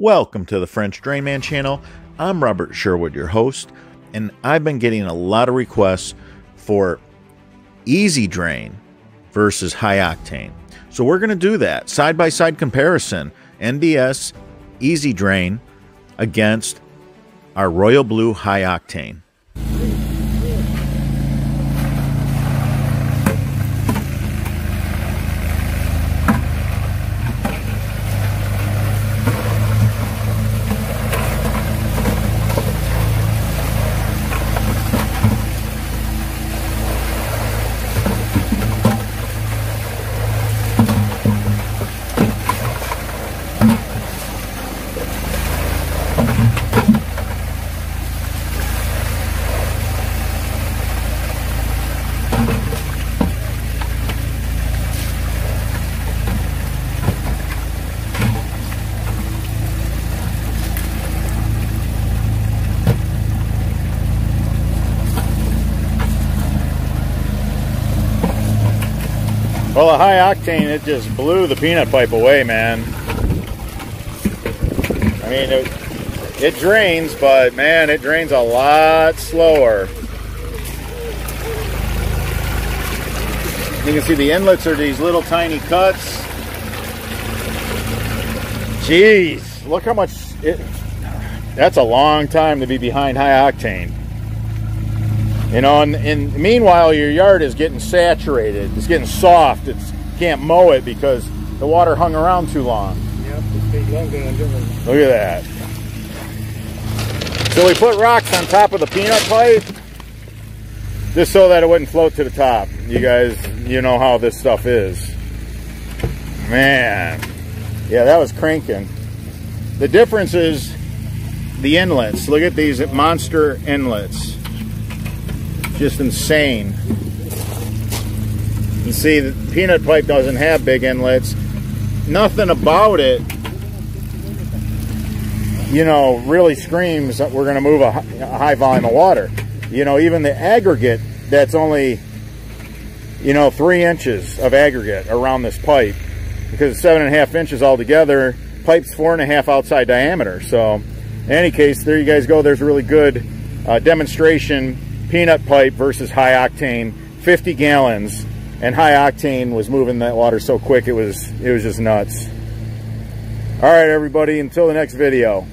Welcome to the French Drain Man channel. I'm Robert Sherwood, your host, and I've been getting a lot of requests for easy drain versus high octane. So we're going to do that side by side comparison NDS easy drain against our Royal Blue high octane. Well, the high octane, it just blew the peanut pipe away, man. I mean, it, it drains, but man, it drains a lot slower. You can see the inlets are these little tiny cuts. Jeez, look how much it, that's a long time to be behind high octane. You know, and, and, meanwhile, your yard is getting saturated. It's getting soft. It can't mow it because the water hung around too long. Yep, it's Look at that. So we put rocks on top of the peanut pipe just so that it wouldn't float to the top. You guys, you know how this stuff is. Man. Yeah, that was cranking. The difference is the inlets. Look at these monster inlets just insane. You see, the peanut pipe doesn't have big inlets. Nothing about it, you know, really screams that we're going to move a, high volume of water. You know, even the aggregate that's only, you know, three inches of aggregate around this pipe because it's seven and a half inches altogether. Pipe's four and a half outside diameter. So, in any case, there you guys go. There's a really good uh, demonstration peanut pipe versus high octane, 50 gallons, and high octane was moving that water so quick it was it was just nuts. All right, everybody, until the next video.